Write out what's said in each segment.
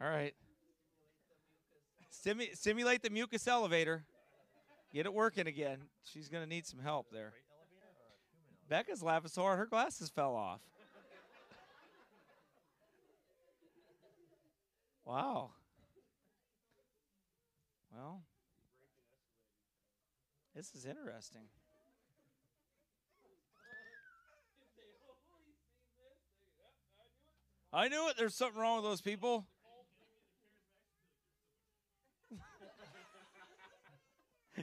All right. Stimu- stimulate the mucus elevator. Get it working again. She's going to need some help there. Becca's laughing so hard her glasses fell off. Wow. Well, this is interesting. I knew it. There's something wrong with those people.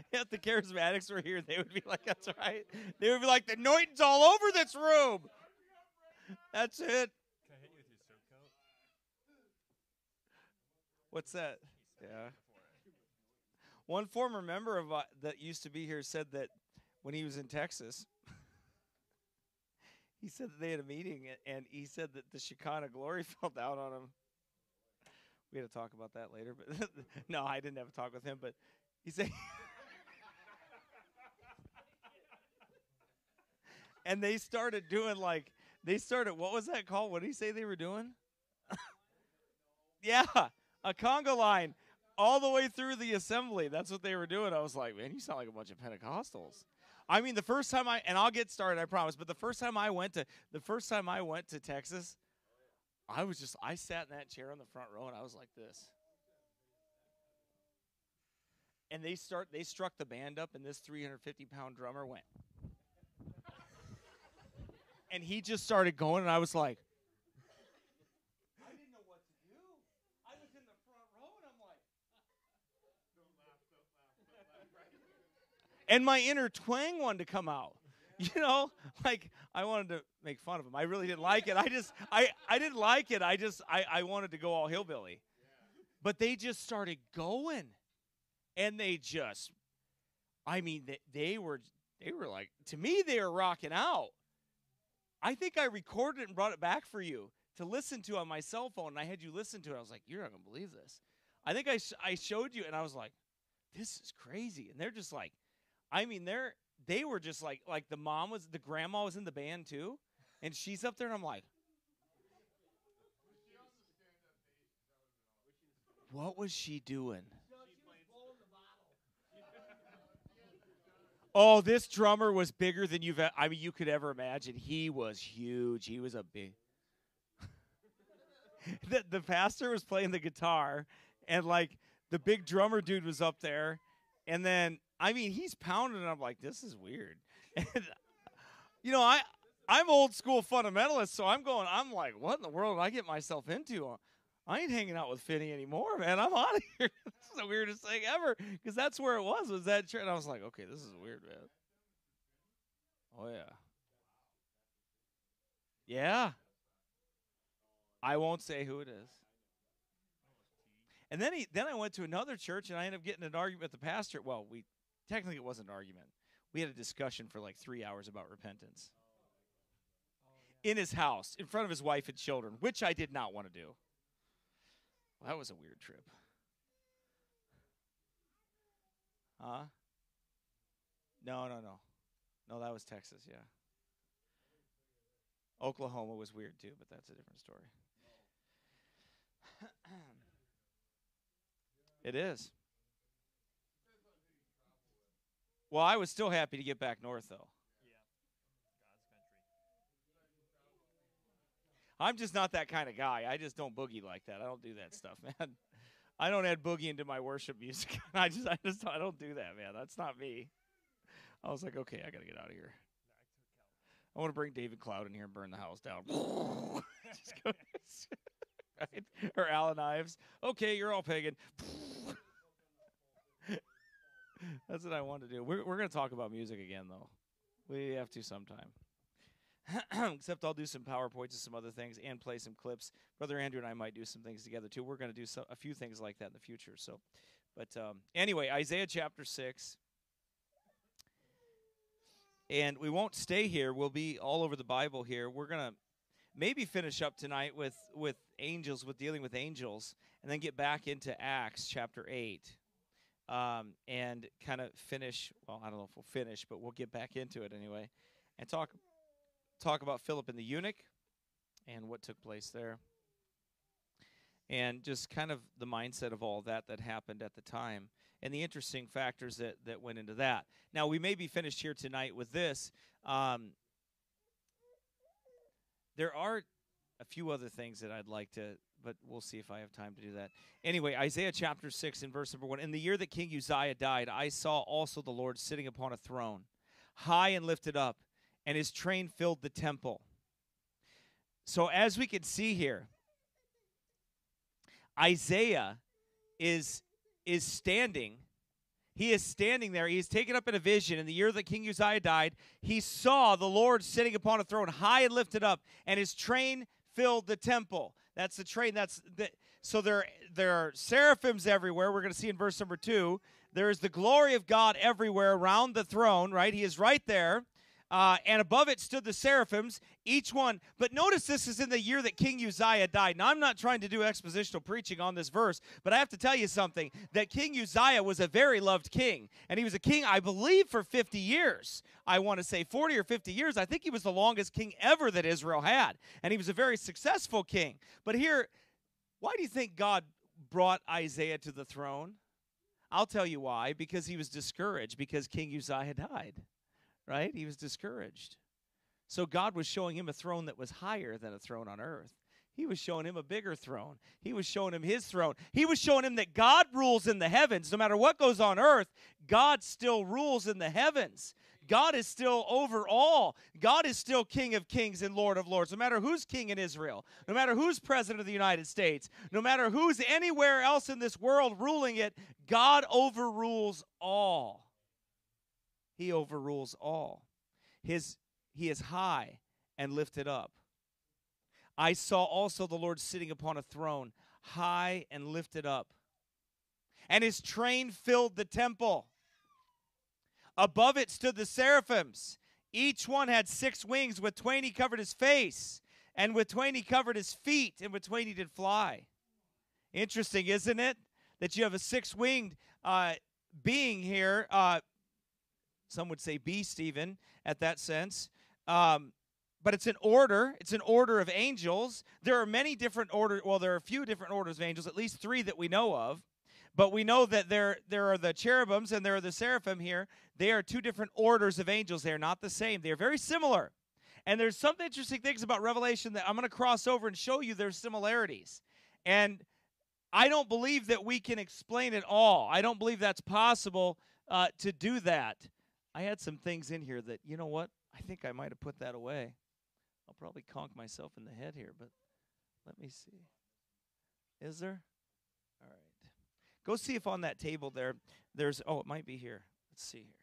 if the charismatics were here, they would be like, "That's right." They would be like, "The anointing's all over this room." That's it. Can I hit you with your silk coat? What's that? Yeah. One former member of uh, that used to be here said that when he was in Texas, he said that they had a meeting and he said that the Shekinah glory fell down on him. We had to talk about that later, but no, I didn't have a talk with him. But he said, and they started doing like they started. What was that called? What did he say they were doing? yeah, a conga line all the way through the assembly. That's what they were doing. I was like, man, you sound like a bunch of Pentecostals. I mean, the first time I and I'll get started, I promise. But the first time I went to the first time I went to Texas, I was just I sat in that chair in the front row and I was like this. And they start they struck the band up and this 350 pound drummer went. And he just started going and I was like I didn't know what to do. I was in the front row and I'm like and my inner twang wanted to come out. You know, like I wanted to make fun of him. I really didn't like it. I just, I, I didn't like it. I just, I, I wanted to go all hillbilly. But they just started going, and they just, I mean, they, they were, they were like, to me, they were rocking out. I think I recorded it and brought it back for you to listen to on my cell phone, and I had you listen to it. I was like, you're not gonna believe this. I think I, sh- I showed you, and I was like, this is crazy. And they're just like, I mean, they're they were just like like the mom was the grandma was in the band too, and she's up there, and I'm like, what was she doing? Oh, this drummer was bigger than you've. I mean, you could ever imagine. He was huge. He was a big. the, the pastor was playing the guitar, and like the big drummer dude was up there, and then I mean he's pounding, and I'm like, this is weird. And you know, I I'm old school fundamentalist, so I'm going. I'm like, what in the world did I get myself into? I ain't hanging out with Finney anymore, man. I'm out of here. this is the weirdest thing ever because that's where it was. Was that church? And I was like, okay, this is weird, man. Oh yeah, yeah. I won't say who it is. And then he then I went to another church and I ended up getting an argument with the pastor. Well, we technically it wasn't an argument. We had a discussion for like three hours about repentance. In his house, in front of his wife and children, which I did not want to do. Well, that was a weird trip. Huh? No, no, no. No, that was Texas, yeah. Oklahoma was weird too, but that's a different story. it is. Well, I was still happy to get back north, though. Yeah. God's country. I'm just not that kind of guy. I just don't boogie like that. I don't do that stuff, man. I don't add boogie into my worship music. I just, I just, I don't do that, man. That's not me. I was like, okay, I gotta get out of here. I want to bring David Cloud in here and burn the house down. Right? Or Alan Ives. Okay, you're all pagan. That's what I want to do. We're, we're going to talk about music again, though. We have to sometime. Except I'll do some PowerPoints and some other things and play some clips. Brother Andrew and I might do some things together, too. We're going to do a few things like that in the future. So, But um, anyway, Isaiah chapter 6. And we won't stay here. We'll be all over the Bible here. We're going to maybe finish up tonight with, with angels, with dealing with angels, and then get back into Acts chapter 8 um, and kind of finish. Well, I don't know if we'll finish, but we'll get back into it anyway, and talk talk about Philip and the eunuch and what took place there. and just kind of the mindset of all that that happened at the time and the interesting factors that, that went into that. Now, we may be finished here tonight with this. Um, there are a few other things that I'd like to, but we'll see if I have time to do that. Anyway, Isaiah chapter 6 and verse number 1. In the year that King Uzziah died, I saw also the Lord sitting upon a throne, high and lifted up, and his train filled the temple. So, as we can see here, Isaiah is is standing. He is standing there. He is taken up in a vision. In the year that King Uzziah died, he saw the Lord sitting upon a throne, high and lifted up, and his train filled the temple. That's the train. That's the, so there. There are seraphims everywhere. We're going to see in verse number two. There is the glory of God everywhere around the throne. Right, He is right there. Uh, and above it stood the seraphims, each one. But notice this is in the year that King Uzziah died. Now, I'm not trying to do expositional preaching on this verse, but I have to tell you something that King Uzziah was a very loved king. And he was a king, I believe, for 50 years. I want to say 40 or 50 years. I think he was the longest king ever that Israel had. And he was a very successful king. But here, why do you think God brought Isaiah to the throne? I'll tell you why. Because he was discouraged because King Uzziah died right? He was discouraged. So God was showing him a throne that was higher than a throne on earth. He was showing him a bigger throne. He was showing him his throne. He was showing him that God rules in the heavens. No matter what goes on earth, God still rules in the heavens. God is still over all. God is still King of kings and Lord of lords. No matter who's king in Israel, no matter who's president of the United States, no matter who's anywhere else in this world ruling it, God overrules all. He overrules all. His, he is high and lifted up. I saw also the Lord sitting upon a throne, high and lifted up. And his train filled the temple. Above it stood the seraphims. Each one had six wings. With twain he covered his face, and with twain he covered his feet, and with twain he did fly. Interesting, isn't it? That you have a six winged uh, being here uh, some would say beast, even at that sense. Um, but it's an order. It's an order of angels. There are many different orders. Well, there are a few different orders of angels, at least three that we know of. But we know that there there are the cherubims and there are the seraphim here. They are two different orders of angels. They are not the same. They are very similar. And there's some interesting things about Revelation that I'm going to cross over and show you their similarities. And I don't believe that we can explain it all. I don't believe that's possible uh, to do that. I had some things in here that, you know what? I think I might have put that away. I'll probably conk myself in the head here, but let me see. Is there? All right. Go see if on that table there, there's, oh, it might be here. Let's see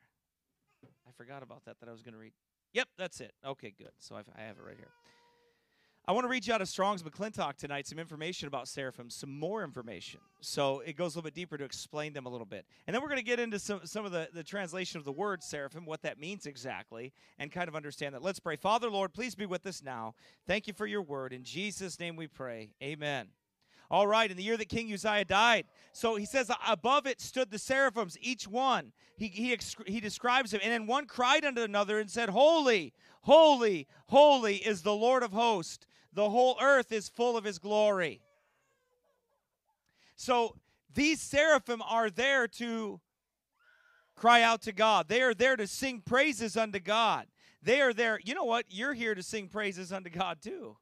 here. I forgot about that that I was going to read. Yep, that's it. Okay, good. So I've, I have it right here. I want to read you out of Strong's McClintock tonight some information about seraphim, some more information. So it goes a little bit deeper to explain them a little bit. And then we're going to get into some, some of the, the translation of the word seraphim, what that means exactly, and kind of understand that. Let's pray. Father, Lord, please be with us now. Thank you for your word. In Jesus' name we pray. Amen. All right, in the year that King Uzziah died. So he says, above it stood the seraphims, each one. He, he, he describes them. And then one cried unto another and said, Holy, holy, holy is the Lord of hosts. The whole earth is full of his glory. So these seraphim are there to cry out to God. They are there to sing praises unto God. They are there. You know what? You're here to sing praises unto God too.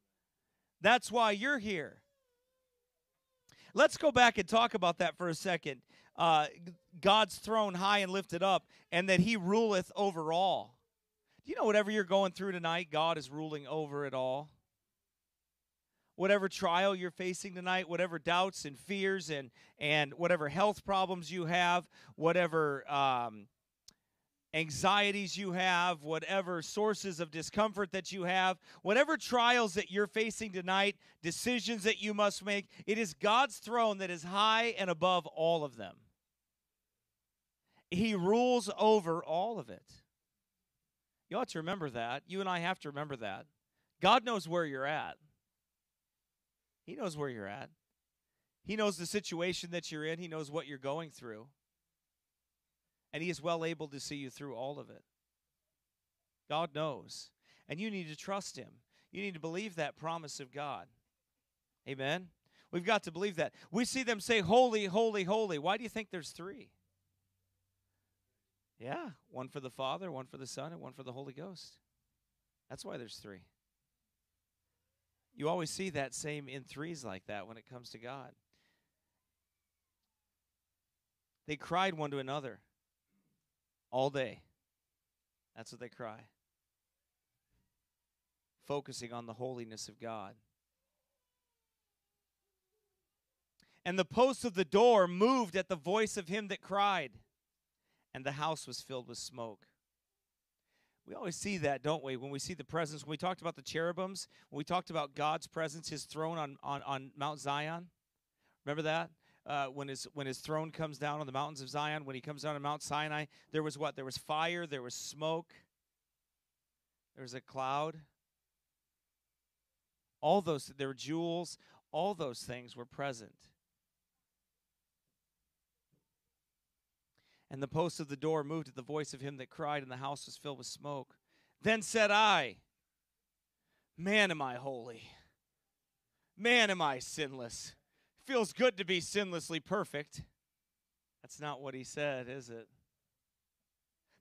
That's why you're here. Let's go back and talk about that for a second. Uh, God's throne high and lifted up, and that He ruleth over all. Do you know whatever you're going through tonight, God is ruling over it all? Whatever trial you're facing tonight, whatever doubts and fears and and whatever health problems you have, whatever um, anxieties you have, whatever sources of discomfort that you have, whatever trials that you're facing tonight, decisions that you must make, it is God's throne that is high and above all of them. He rules over all of it. You ought to remember that. You and I have to remember that. God knows where you're at. He knows where you're at. He knows the situation that you're in. He knows what you're going through. And He is well able to see you through all of it. God knows. And you need to trust Him. You need to believe that promise of God. Amen. We've got to believe that. We see them say, Holy, holy, holy. Why do you think there's three? Yeah, one for the Father, one for the Son, and one for the Holy Ghost. That's why there's three. You always see that same in threes like that when it comes to God. They cried one to another all day. That's what they cry. Focusing on the holiness of God. And the posts of the door moved at the voice of him that cried, and the house was filled with smoke. We always see that, don't we? When we see the presence, when we talked about the cherubims, when we talked about God's presence, his throne on, on, on Mount Zion. Remember that? Uh, when his when his throne comes down on the mountains of Zion, when he comes down on Mount Sinai, there was what? There was fire, there was smoke, there was a cloud. All those there were jewels, all those things were present. And the posts of the door moved at the voice of him that cried, and the house was filled with smoke. Then said I, Man, am I holy? Man, am I sinless? Feels good to be sinlessly perfect. That's not what he said, is it?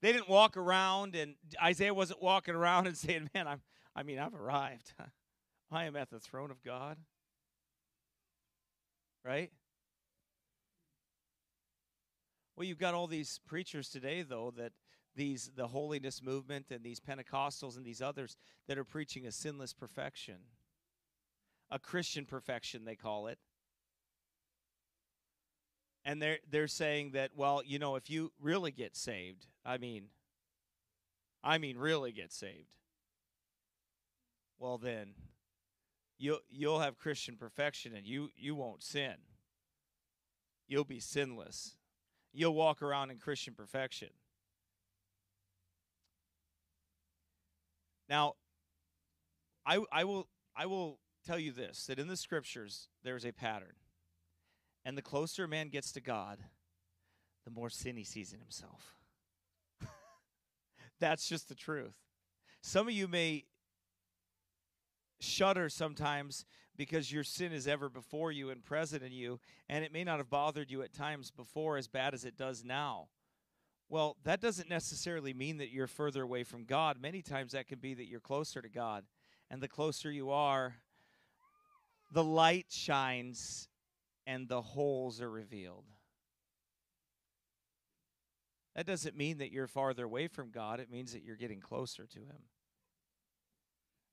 They didn't walk around, and Isaiah wasn't walking around and saying, Man, I'm, I mean, I've arrived. I am at the throne of God. Right? Well, you've got all these preachers today, though, that these the holiness movement and these Pentecostals and these others that are preaching a sinless perfection, a Christian perfection, they call it. And they're they're saying that, well, you know, if you really get saved, I mean, I mean, really get saved, well then, you'll you'll have Christian perfection and you you won't sin. You'll be sinless you'll walk around in Christian perfection. Now, I, I will I will tell you this that in the scriptures there's a pattern. And the closer a man gets to God, the more sin he sees in himself. That's just the truth. Some of you may shudder sometimes because your sin is ever before you and present in you, and it may not have bothered you at times before as bad as it does now. Well, that doesn't necessarily mean that you're further away from God. Many times that can be that you're closer to God. And the closer you are, the light shines and the holes are revealed. That doesn't mean that you're farther away from God, it means that you're getting closer to Him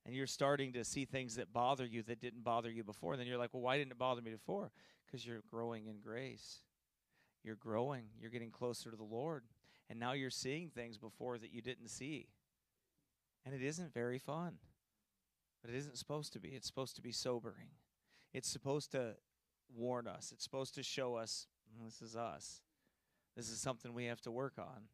and you're starting to see things that bother you that didn't bother you before. And then you're like, well, why didn't it bother me before? Because you're growing in grace. You're growing. You're getting closer to the Lord. And now you're seeing things before that you didn't see. And it isn't very fun. But it isn't supposed to be. It's supposed to be sobering. It's supposed to warn us. It's supposed to show us mm, this is us. This is something we have to work on.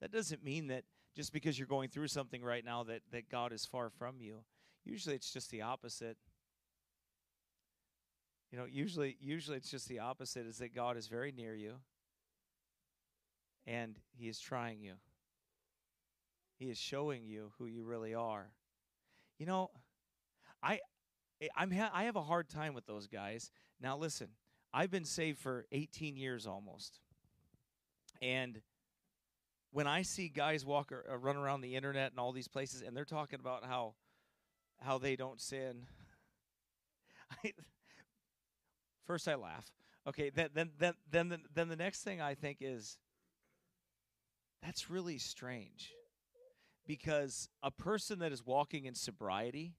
That doesn't mean that just because you're going through something right now that, that God is far from you. Usually it's just the opposite. You know, usually usually it's just the opposite is that God is very near you and he is trying you. He is showing you who you really are. You know, I I'm ha- I have a hard time with those guys. Now listen, I've been saved for 18 years almost. And when I see guys walk or, uh, run around the internet and all these places, and they're talking about how how they don't sin, I, first I laugh. Okay, then then then then the, then the next thing I think is that's really strange because a person that is walking in sobriety,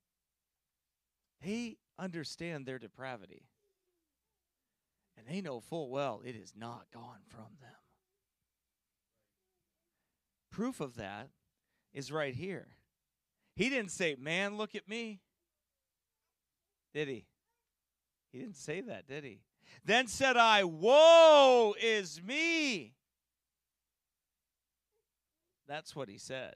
they understand their depravity. And they know full well it is not gone from them. Proof of that is right here. He didn't say, Man, look at me. Did he? He didn't say that, did he? Then said I, Woe is me. That's what he said.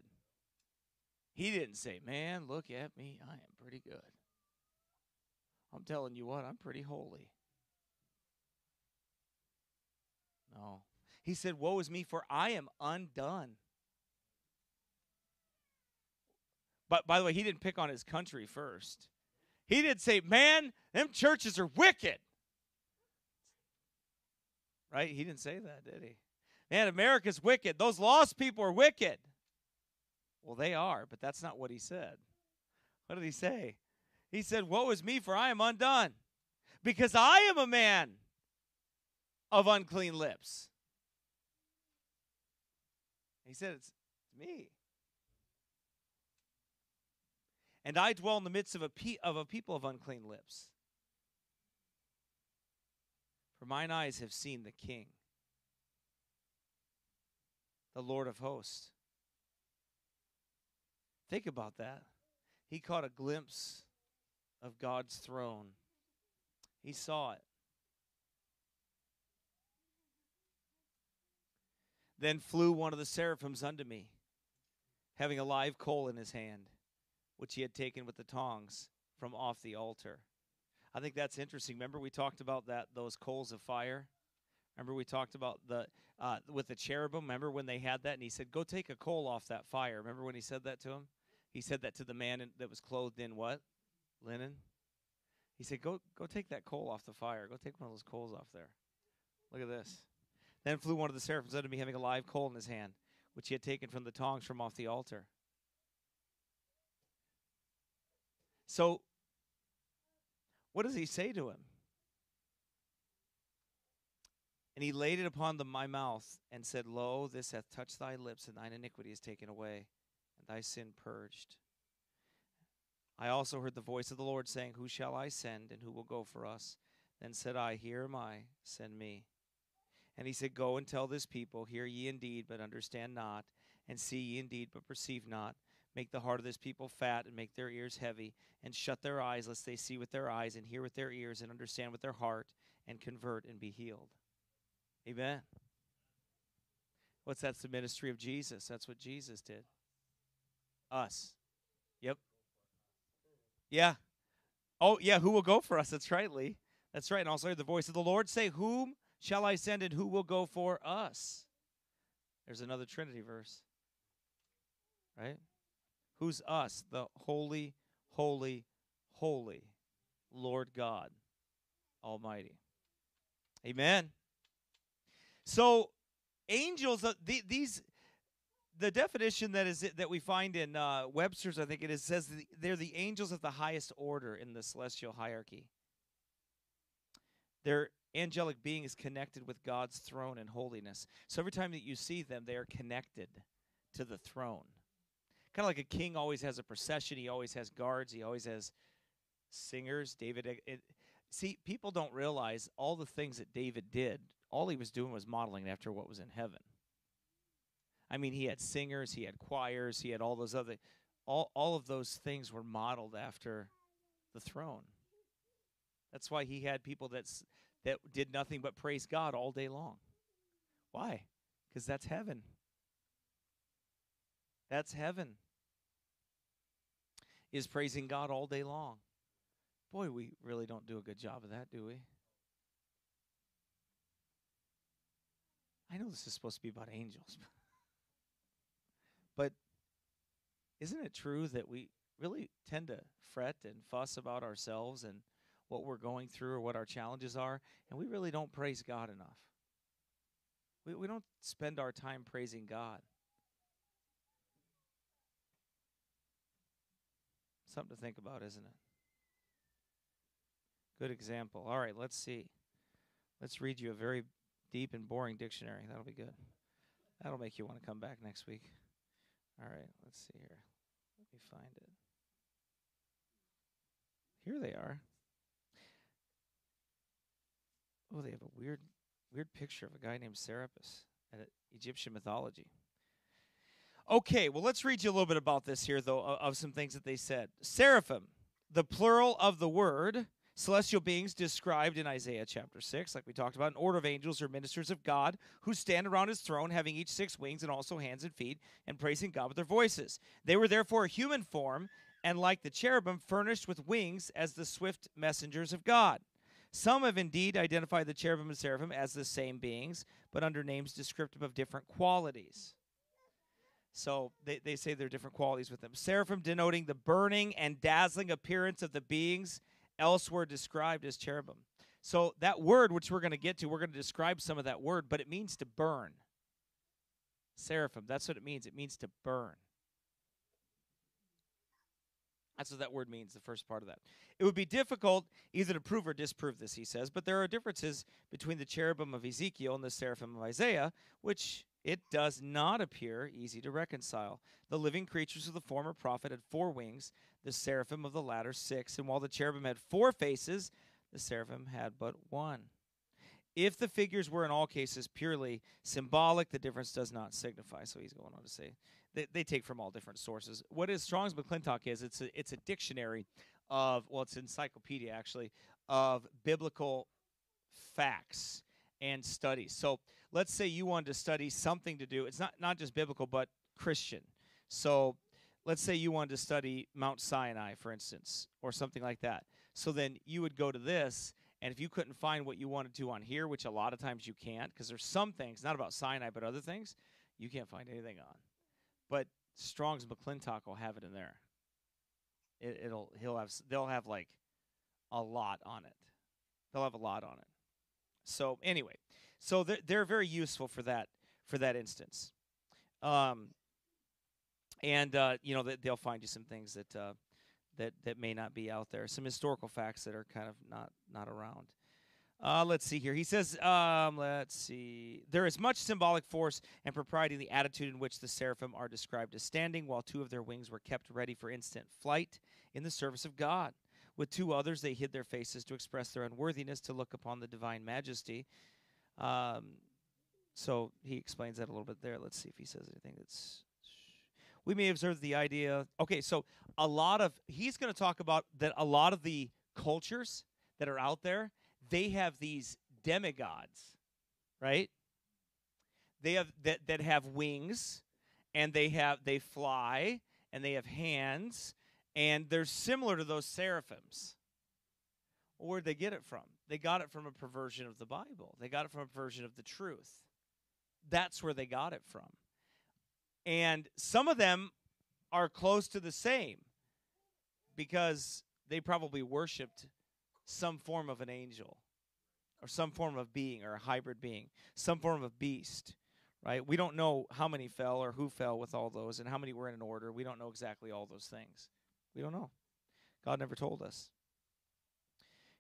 He didn't say, Man, look at me. I am pretty good. I'm telling you what, I'm pretty holy. No. He said, Woe is me, for I am undone. But by the way, he didn't pick on his country first. He didn't say, man, them churches are wicked. Right? He didn't say that, did he? Man, America's wicked. Those lost people are wicked. Well, they are, but that's not what he said. What did he say? He said, Woe is me, for I am undone, because I am a man of unclean lips. He said, It's me. And I dwell in the midst of a, pe- of a people of unclean lips. For mine eyes have seen the King, the Lord of hosts. Think about that. He caught a glimpse of God's throne, he saw it. Then flew one of the seraphims unto me, having a live coal in his hand, which he had taken with the tongs from off the altar. I think that's interesting. Remember we talked about that those coals of fire. Remember we talked about the uh, with the cherubim. Remember when they had that, and he said, "Go take a coal off that fire." Remember when he said that to him? He said that to the man that was clothed in what? Linen. He said, "Go, go take that coal off the fire. Go take one of those coals off there. Look at this." Then flew one of the seraphims unto me, having a live coal in his hand, which he had taken from the tongs from off the altar. So, what does he say to him? And he laid it upon the, my mouth and said, Lo, this hath touched thy lips, and thine iniquity is taken away, and thy sin purged. I also heard the voice of the Lord saying, Who shall I send, and who will go for us? Then said I, Here am I, send me. And he said, Go and tell this people, Hear ye indeed, but understand not, and see ye indeed, but perceive not. Make the heart of this people fat, and make their ears heavy, and shut their eyes, lest they see with their eyes, and hear with their ears, and understand with their heart, and convert and be healed. Amen. What's that's the ministry of Jesus? That's what Jesus did. Us. Yep. Yeah. Oh, yeah, who will go for us? That's right, Lee. That's right. And also hear the voice of the Lord say, Whom shall I send and who will go for us? There's another Trinity verse. Right? Who's us? The holy, holy, holy Lord God Almighty. Amen. So, angels, uh, the, these, the definition that is that we find in uh, Webster's, I think it is, says they're the angels of the highest order in the celestial hierarchy. Their angelic being is connected with God's throne and holiness. So every time that you see them, they are connected to the throne. Kind of like a king always has a procession, he always has guards, he always has singers. David, eh, it, see, people don't realize all the things that David did. All he was doing was modeling after what was in heaven. I mean, he had singers, he had choirs, he had all those other, all all of those things were modeled after the throne. That's why he had people that's that did nothing but praise God all day long. Why? Because that's heaven. That's heaven. Is praising God all day long. Boy, we really don't do a good job of that, do we? I know this is supposed to be about angels. But isn't it true that we really tend to fret and fuss about ourselves and what we're going through or what our challenges are, and we really don't praise God enough? We, we don't spend our time praising God. Something to think about, isn't it? Good example. All right, let's see. Let's read you a very deep and boring dictionary. That'll be good. That'll make you want to come back next week. All right, let's see here. Let me find it. Here they are. Oh, they have a weird, weird picture of a guy named Serapis in Egyptian mythology. Okay, well, let's read you a little bit about this here, though, of, some things that they said. Seraphim, the plural of the word, celestial beings described in Isaiah chapter 6, like we talked about, an order of angels or ministers of God who stand around his throne, having each six wings and also hands and feet, and praising God with their voices. They were therefore a human form, and like the cherubim, furnished with wings as the swift messengers of God. Some have indeed identified the cherubim and seraphim as the same beings, but under names descriptive of different qualities. So they, they say there are different qualities with them. Seraphim denoting the burning and dazzling appearance of the beings elsewhere described as cherubim. So that word, which we're going to get to, we're going to describe some of that word, but it means to burn. Seraphim, that's what it means. It means to burn. That's what that word means, the first part of that. It would be difficult either to prove or disprove this, he says, but there are differences between the cherubim of Ezekiel and the seraphim of Isaiah, which it does not appear easy to reconcile. The living creatures of the former prophet had four wings, the seraphim of the latter six, and while the cherubim had four faces, the seraphim had but one. If the figures were in all cases purely symbolic, the difference does not signify. So he's going on to say they, they take from all different sources. What is Strong's McClintock is it's a, it's a dictionary of well, it's encyclopedia actually of biblical facts and studies. So let's say you wanted to study something to do. It's not not just biblical, but Christian. So let's say you wanted to study Mount Sinai, for instance, or something like that. So then you would go to this, and if you couldn't find what you wanted to on here, which a lot of times you can't, because there's some things, not about Sinai, but other things, you can't find anything on. But Strong's McClintock will have it in there. It, it'll he'll have they'll have like a lot on it. They'll have a lot on it. So anyway, so they're, they're very useful for that for that instance. Um, and uh, you know they'll find you some things that uh, that that may not be out there, some historical facts that are kind of not not around. Uh, let's see here. He says, um, let's see. There is much symbolic force and propriety in the attitude in which the seraphim are described as standing, while two of their wings were kept ready for instant flight in the service of God. With two others, they hid their faces to express their unworthiness to look upon the divine majesty. Um, so he explains that a little bit there. Let's see if he says anything that's. We may observe the idea. Okay, so a lot of. He's going to talk about that a lot of the cultures that are out there they have these demigods, right? They have that that have wings and they have they fly and they have hands and they're similar to those seraphims. Where'd they get it from? They got it from a perversion of the Bible. They got it from a perversion of the truth. That's where they got it from. And some of them are close to the same because they probably worshiped some form of an angel or some form of being or a hybrid being, some form of beast, right? We don't know how many fell or who fell with all those and how many were in an order. We don't know exactly all those things. We don't know. God never told us.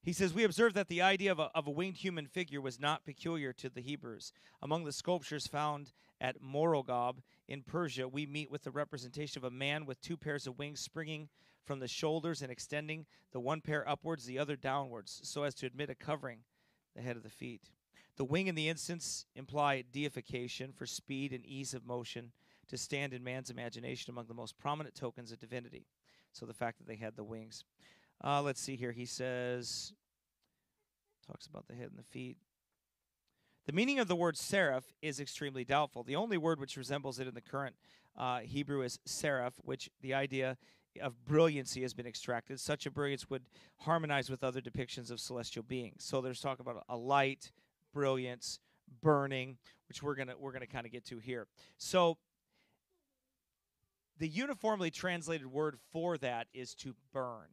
He says, We observe that the idea of a, of a winged human figure was not peculiar to the Hebrews. Among the sculptures found at Murghab in Persia, we meet with the representation of a man with two pairs of wings springing from the shoulders and extending the one pair upwards, the other downwards, so as to admit a covering the head of the feet. The wing in the instance imply deification for speed and ease of motion to stand in man's imagination among the most prominent tokens of divinity. So the fact that they had the wings. Uh, let's see here. He says, talks about the head and the feet. The meaning of the word seraph is extremely doubtful. The only word which resembles it in the current uh, Hebrew is seraph, which the idea of brilliancy has been extracted. Such a brilliance would harmonize with other depictions of celestial beings. So there's talk about a light, brilliance, burning, which we're gonna we're gonna kind of get to here. So the uniformly translated word for that is to burn.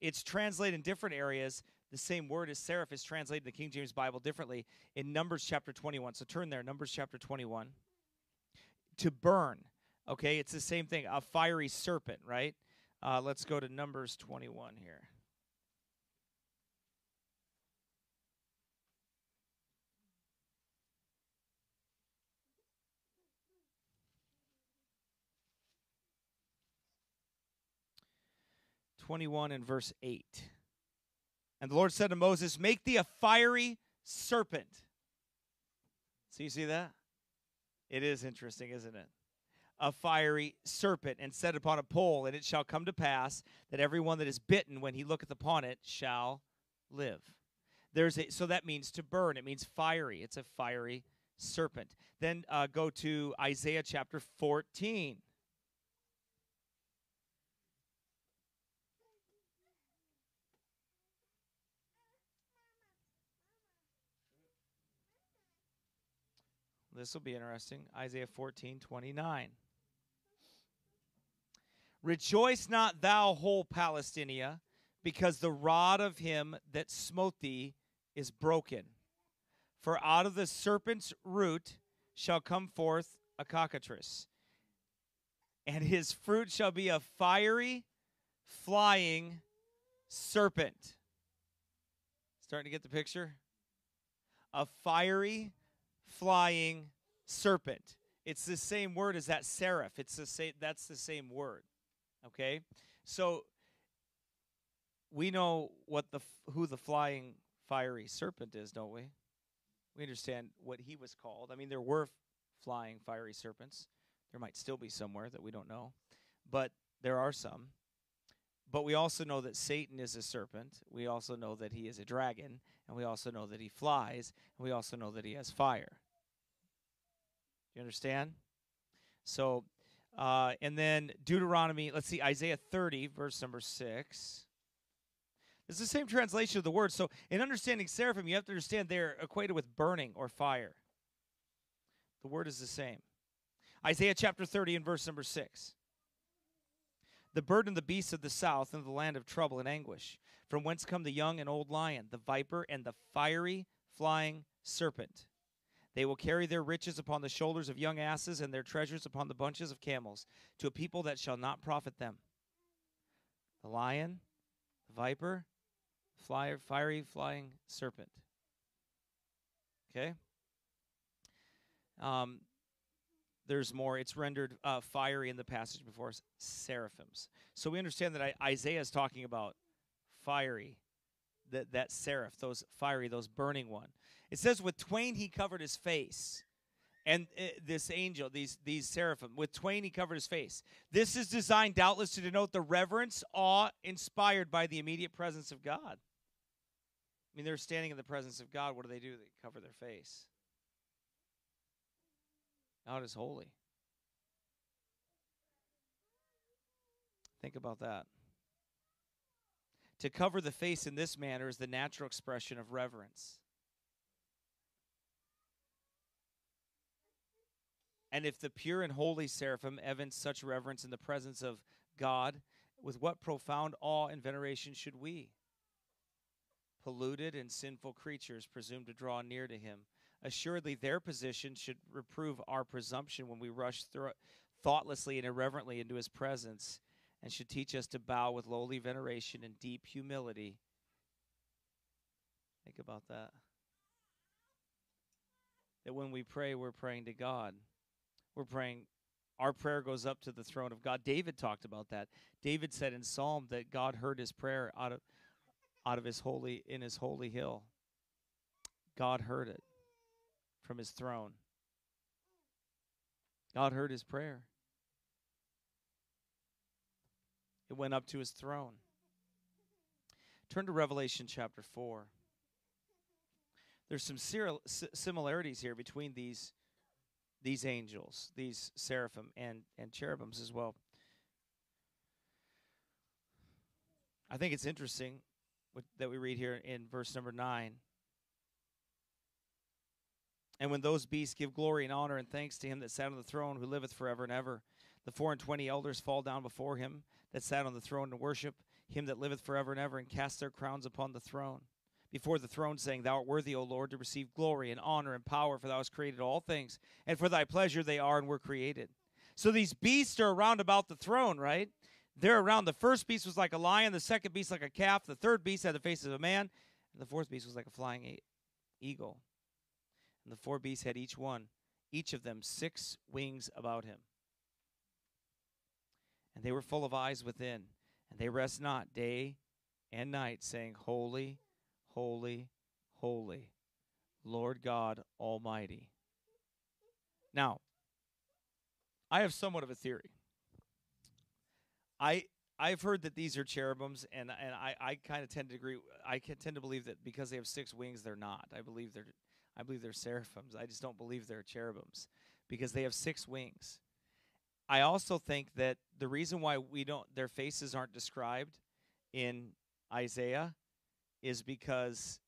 It's translated in different areas. The same word as seraph is translated in the King James Bible differently in Numbers chapter 21. So turn there, Numbers chapter 21. To burn. Okay, it's the same thing, a fiery serpent, right? Uh, let's go to Numbers 21 here. Twenty-one and verse eight. And the Lord said to Moses, Make thee a fiery serpent. So you see that? It is interesting, isn't it? a fiery serpent and set upon a pole, and it shall come to pass that everyone that is bitten when he looketh upon it shall live. There's a so that means to burn. It means fiery. It's a fiery serpent. Then uh, go to Isaiah chapter 14. This will be interesting. Isaiah 14, 29. Rejoice not thou whole Palestinia, because the rod of him that smote thee is broken. For out of the serpent's root shall come forth a cockatrice, and his fruit shall be a fiery, flying serpent. Starting to get the picture? A fiery, flying serpent. It's the same word as that seraph. It's the same that's the same word. Okay? So we know what the who the flying fiery serpent is, don't we? We understand what he was called. I mean, there were flying fiery serpents. There might still be somewhere that we don't know, but there are some. But we also know that Satan is a serpent. We also know that he is a dragon, and we also know that he flies, and we also know that he has fire. You understand? So, uh, and then Deuteronomy, let's see, Isaiah 30, verse number 6. It's the same translation of the word. So, in understanding seraphim, you have to understand they're equated with burning or fire. The word is the same. Isaiah chapter 30 and verse number 6. The bird and the beast of the south and the land of trouble and anguish, from whence come the young and old lion, the viper, and the fiery flying serpent. They will carry their riches upon the shoulders of young asses and their treasures upon the bunches of camels, to a people that shall not profit them. The lion, the viper, flyer, fiery flying serpent. Okay? Um, there's more. It's rendered uh, fiery in the passage before us, seraphims. So we understand that I, Isaiah is talking about fiery, that, that seraph, those fiery, those burning one. It says, with twain he covered his face. And uh, this angel, these these seraphim, with twain he covered his face. This is designed doubtless to denote the reverence, awe inspired by the immediate presence of God. I mean, they're standing in the presence of God. What do they do? They cover their face. God is holy. Think about that. To cover the face in this manner is the natural expression of reverence. And if the pure and holy seraphim evince such reverence in the presence of God, with what profound awe and veneration should we, polluted and sinful creatures, presume to draw near to him? Assuredly, their position should reprove our presumption when we rush thoughtlessly and irreverently into his presence, and should teach us to bow with lowly veneration and deep humility. Think about that. That when we pray, we're praying to God. We're praying, our prayer goes up to the throne of God. David talked about that. David said in Psalm that God heard his prayer out of out of his holy in his holy hill. God heard it from his throne. God heard his prayer. It went up to his throne. Turn to Revelation chapter 4. There's some similarities here between these these angels, these seraphim and and cherubims as well. I think it's interesting that we read here in verse number 9. And when those beasts give glory and honor and thanks to him that sat on the throne, who liveth forever and ever, the four and twenty elders fall down before him that sat on the throne and worship him that liveth forever and ever, and cast their crowns upon the throne. Before the throne, saying, Thou art worthy, O Lord, to receive glory and honor and power, for thou hast created all things, and for thy pleasure they are and were created. So these beasts are around about the throne, right? They're around. The first beast was like a lion, the second beast like a calf, the third beast had the face of a man, and the fourth beast was like a flying eagle. And the four beasts had each one, each of them, six wings about him. And they were full of eyes within, and they rest not day and night, saying, Holy, holy, holy, Lord God Almighty. Now, I have somewhat of a theory. I I've heard that these are cherubims, and and I, I kind of tend to agree. I tend to believe that because they have six wings, they're not. I believe they're I believe they're seraphims. I just don't believe they're cherubims because they have six wings. I also think that the reason why we don't their faces aren't described in Isaiah is because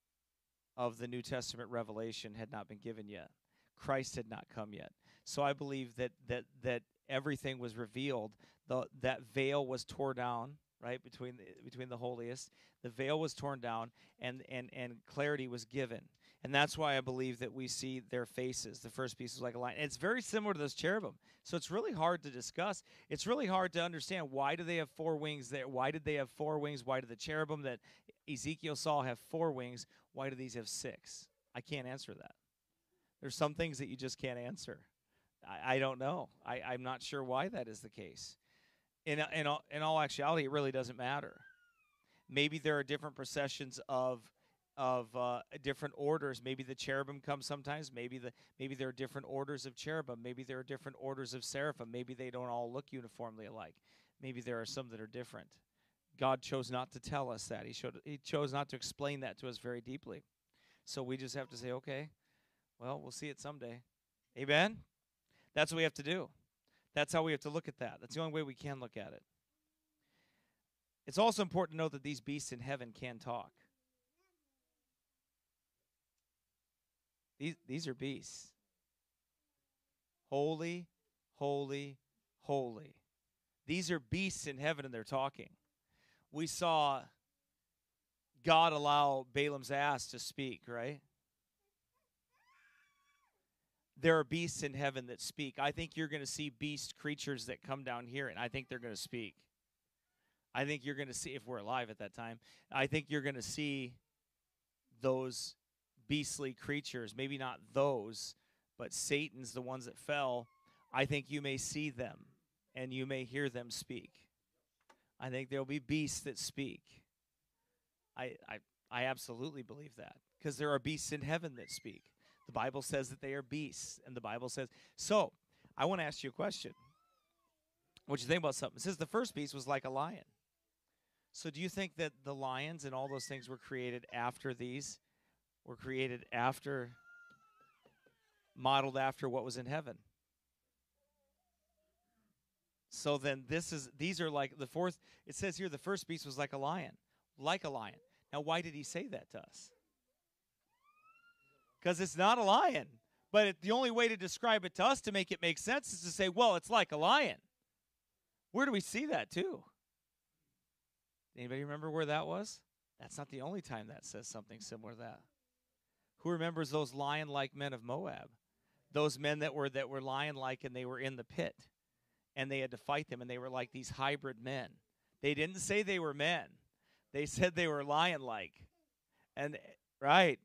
of the New Testament revelation had not been given yet. Christ had not come yet. So I believe that that that everything was revealed, the that veil was torn down, right between the, between the holiest. The veil was torn down, and and and clarity was given. And that's why I believe that we see their faces. The first piece is like a lion. it's very similar to those cherubim. So it's really hard to discuss. It's really hard to understand why do they have four wings there? Why did they have four wings? Why did the cherubim that Ezekiel saw have four wings? Why do these have six? I can't answer that. There's some things that you just can't answer. I, I don't know. I, I'm not sure why that is the case. In, in, all, in all actuality, it really doesn't matter. Maybe there are different processions of of uh, different orders. Maybe the cherubim come sometimes. Maybe the maybe there are different orders of cherubim. Maybe there are different orders of seraphim. Maybe they don't all look uniformly alike. Maybe there are some that are different. God chose not to tell us that. He showed he chose not to explain that to us very deeply. So we just have to say, okay, well, we'll see it someday. Amen. That's what we have to do. That's how we have to look at that. That's the only way we can look at it. It's also important to know that these beasts in heaven can talk. These, these are beasts. Holy, holy, holy. These are beasts in heaven and they're talking. We saw God allow Balaam's ass to speak, right? There are beasts in heaven that speak. I think you're going to see beast creatures that come down here, and I think they're going to speak. I think you're going to see, if we're alive at that time, I think you're going to see those beastly creatures, maybe not those, but Satan's the ones that fell, I think you may see them and you may hear them speak. I think there'll be beasts that speak. I I, I absolutely believe that because there are beasts in heaven that speak. The Bible says that they are beasts, and the Bible says so. I want to ask you a question. What you think about something? It says the first beast was like a lion. So do you think that the lions and all those things were created after these? were created after, modeled after what was in heaven. So then this is these are like the fourth it says here the first beast was like a lion, like a lion. Now why did he say that to us? Cuz it's not a lion. But it, the only way to describe it to us to make it make sense is to say, well, it's like a lion. Where do we see that too? Anybody remember where that was? That's not the only time that says something similar to that. Who remembers those lion-like men of Moab? Those men that were that were lion-like and they were in the pit and they had to fight them and they were like these hybrid men. They didn't say they were men. They said they were lion-like. And right.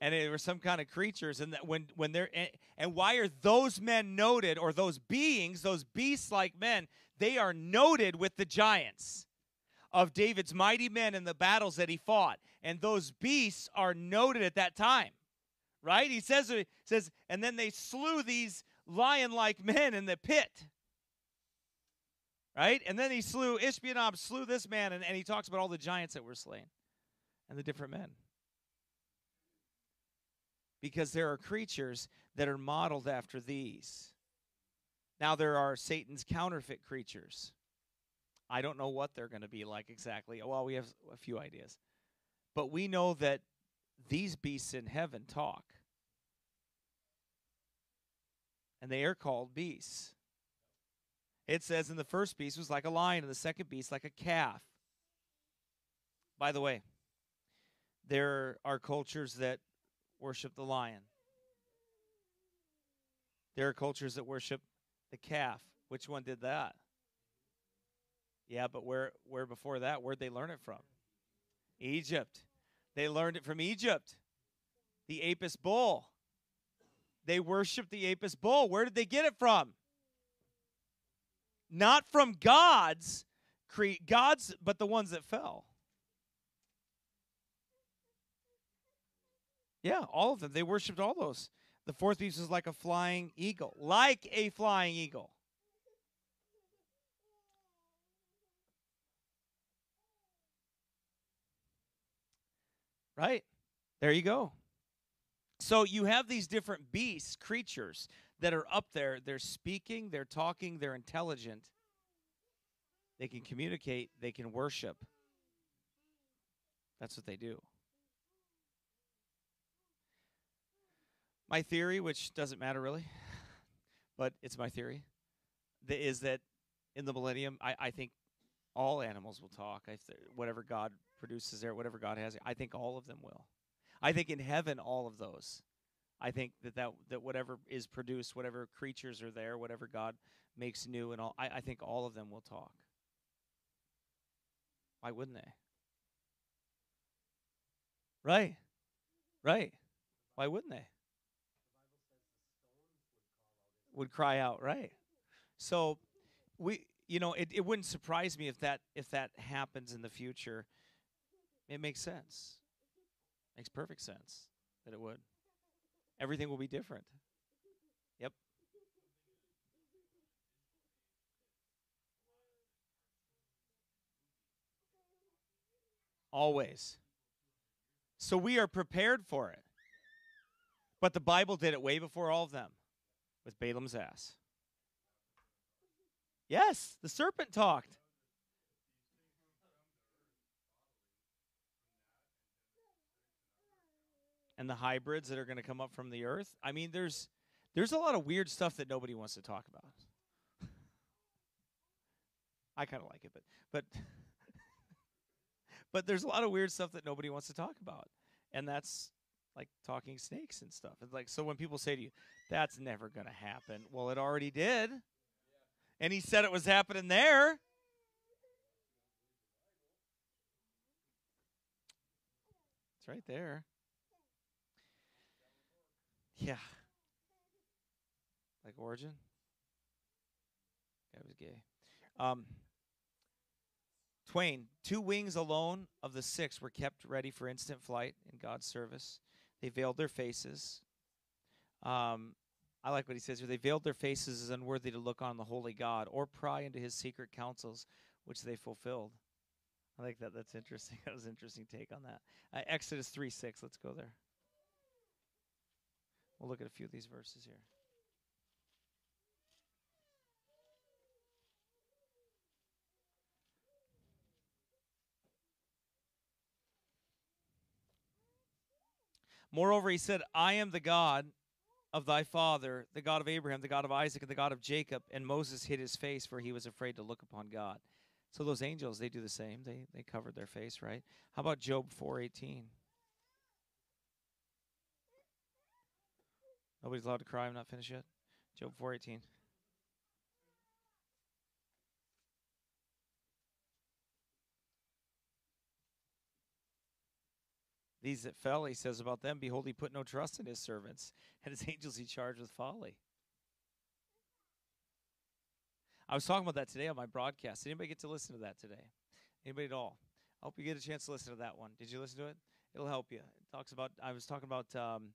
And they were some kind of creatures and that when when they're and, and why are those men noted or those beings, those beast-like men, they are noted with the giants of David's mighty men in the battles that he fought. And those beasts are noted at that time. Right? He says he says and then they slew these lion-like men in the pit. Right? And then he slew Ishbi-benob slew this man and, and he talks about all the giants that were slain and the different men. Because there are creatures that are modeled after these. Now there are Satan's counterfeit creatures I don't know what they're going to be like exactly. Well, we have a few ideas. But we know that these beasts in heaven talk. And they are called beasts. It says in the first beast was like a lion, and the second beast like a calf. By the way, there are cultures that worship the lion. There are cultures that worship the calf. Which one did that? Yeah, but where where before that, where'd they learn it from? Egypt. They learned it from Egypt. The Apis bull. They worshiped the Apis bull. Where did they get it from? Not from gods, cre- gods, but the ones that fell. Yeah, all of them. They worshipped all those. The fourth beast is like a flying eagle, like a flying eagle. Right? There you go. So you have these different beasts, creatures that are up there. They're speaking, they're talking, they're intelligent. They can communicate, they can worship. That's what they do. My theory, which doesn't matter really, but it's my theory, is that in the millennium, I, I think all animals will talk. I whatever God produces there, whatever God has, I think all of them will. I think in heaven, all of those. I think that, that that whatever is produced, whatever creatures are there, whatever God makes new, and all, I, I think all of them will talk. Why wouldn't they? Right, right. Why wouldn't they? Would cry out, right? So, we, you know, it, it wouldn't surprise me if that if that happens in the future. It makes sense. Makes perfect sense that it would. Everything will be different. Yep. Always. So we are prepared for it. But the Bible did it way before all of them with Balaam's ass. Yes, the serpent talked. And the hybrids that are going to come up from the earth. I mean, there's there's a lot of weird stuff that nobody wants to talk about. I kind of like it, but but but there's a lot of weird stuff that nobody wants to talk about, and that's like talking snakes and stuff. It's like so when people say to you, "That's never going to happen," well, it already did, and he said it was happening there. It's right there. Yeah. Like Origin? That was gay. Um, Twain, two wings alone of the six were kept ready for instant flight in God's service. They veiled their faces. Um, I like what he says here. They veiled their faces as unworthy to look on the holy God or pry into his secret counsels, which they fulfilled. I like that. That's interesting. That was an interesting take on that. Uh, Exodus 3 6. Let's go there. We'll look at a few of these verses here. Moreover, he said, I am the God of thy father, the God of Abraham, the God of Isaac, and the God of Jacob. And Moses hid his face, for he was afraid to look upon God. So those angels, they do the same. They they covered their face, right? How about Job 418? Nobody's allowed to cry. I'm not finished yet. Job four eighteen. These that fell, he says about them, behold, he put no trust in his servants, and his angels he charged with folly. I was talking about that today on my broadcast. Did anybody get to listen to that today? Anybody at all? I hope you get a chance to listen to that one. Did you listen to it? It'll help you. It talks about. I was talking about um,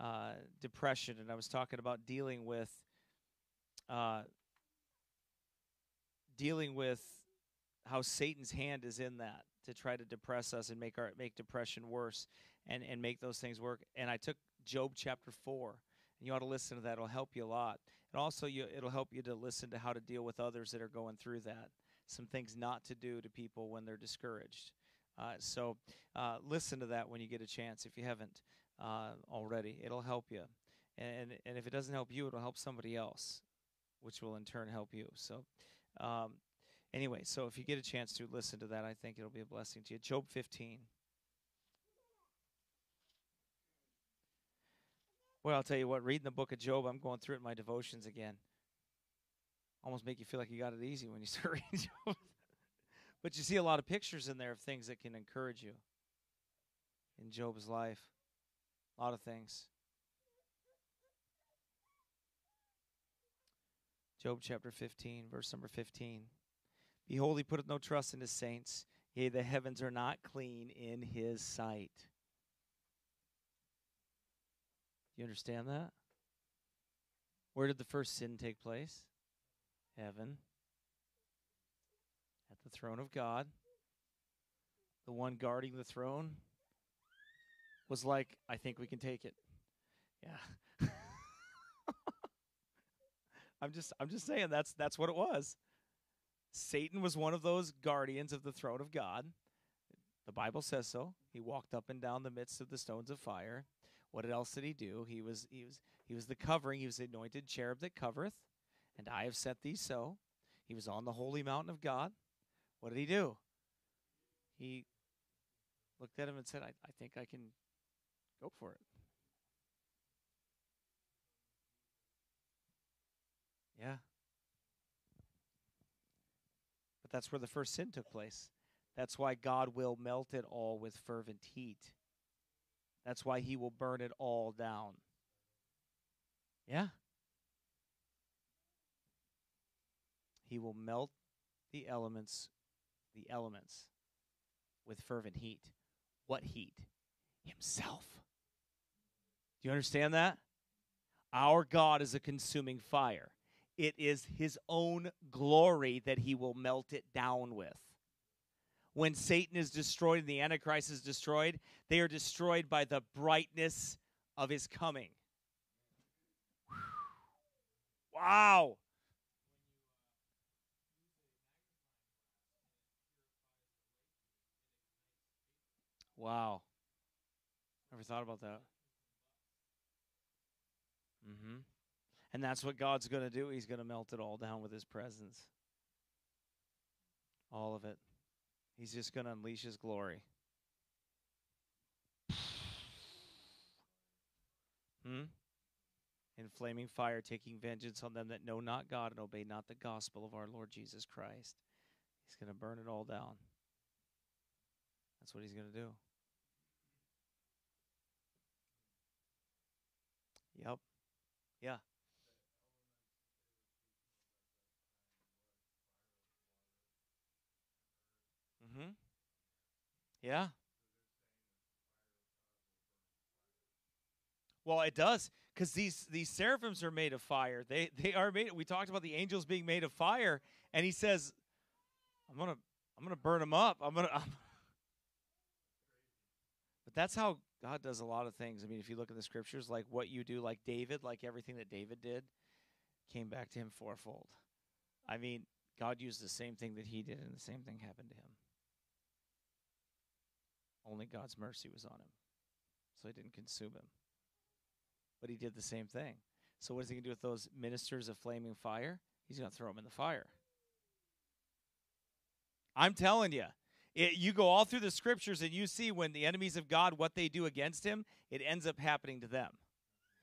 uh, depression, and I was talking about dealing with uh, dealing with how Satan's hand is in that to try to depress us and make our make depression worse and and make those things work. And I took Job chapter four, and you ought to listen to that. It'll help you a lot. And also, you, it'll help you to listen to how to deal with others that are going through that. Some things not to do to people when they're discouraged. Uh, so uh, listen to that when you get a chance if you haven't uh, already. It'll help you. And, and if it doesn't help you, it'll help somebody else, which will in turn help you. So, um, anyway, so if you get a chance to listen to that, I think it'll be a blessing to you. Job 15. Well, I'll tell you what, reading the book of Job, I'm going through it in my devotions again. Almost make you feel like you got it easy when you start reading Job. but you see a lot of pictures in there of things that can encourage you in Job's life. A lot of things. Job chapter 15, verse number 15. Behold, he putteth no trust in his saints, yea, the heavens are not clean in his sight. You understand that? Where did the first sin take place? Heaven. At the throne of God. The one guarding the throne was like, I think we can take it. Yeah. I'm just I'm just saying that's that's what it was. Satan was one of those guardians of the throne of God. The Bible says so. He walked up and down the midst of the stones of fire. What else did he do? He was he was he was the covering. He was the anointed cherub that covereth, and I have set thee so. He was on the holy mountain of God. What did he do? He looked at him and said, I, I think I can go for it. Yeah. But that's where the first sin took place. That's why God will melt it all with fervent heat. That's why he will burn it all down. Yeah. He will melt the elements, the elements with fervent heat. What heat? Himself. Do you understand that? Our God is a consuming fire. It is his own glory that he will melt it down with. When Satan is destroyed and the Antichrist is destroyed, they are destroyed by the brightness of his coming. Wow. Wow. Never thought about that. Mm-hmm. And that's what God's going to do. He's going to melt it all down with his presence. All of it. He's just going to unleash his glory. Hmm? In flaming fire, taking vengeance on them that know not God and obey not the gospel of our Lord Jesus Christ. He's going to burn it all down. That's what he's going to do. Yep. Yeah. Mm-hmm. Yeah. Well, it does because these these seraphims are made of fire. They they are made. We talked about the angels being made of fire, and he says, "I'm gonna I'm gonna burn them up. I'm gonna." I'm but that's how God does a lot of things. I mean, if you look at the scriptures, like what you do, like David, like everything that David did, came back to him fourfold. I mean, God used the same thing that he did, and the same thing happened to him. Only God's mercy was on him. So he didn't consume him. But he did the same thing. So what is he going to do with those ministers of flaming fire? He's going to throw them in the fire. I'm telling you, it, you go all through the scriptures and you see when the enemies of God, what they do against him, it ends up happening to them.